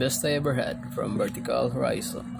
best I ever had from Vertical Horizon.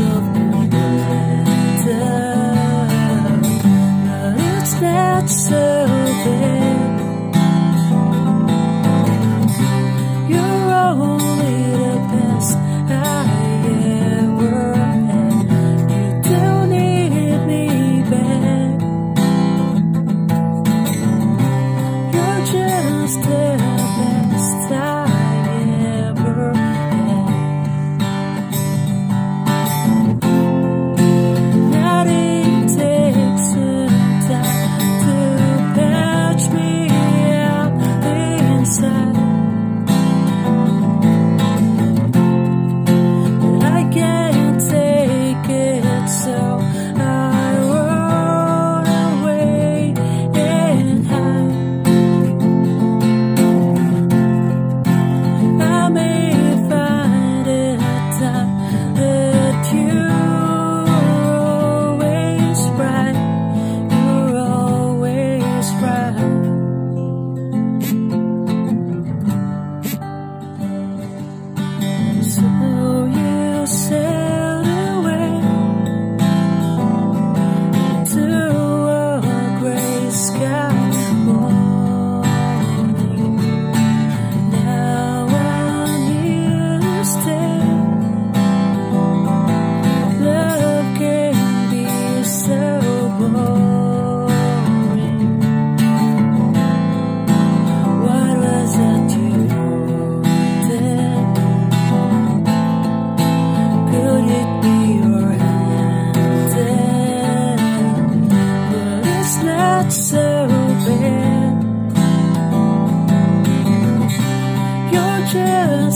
of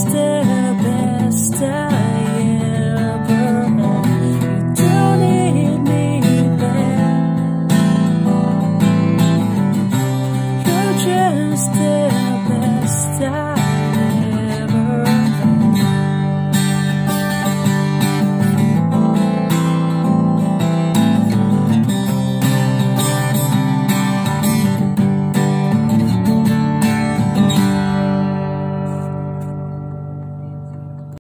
the best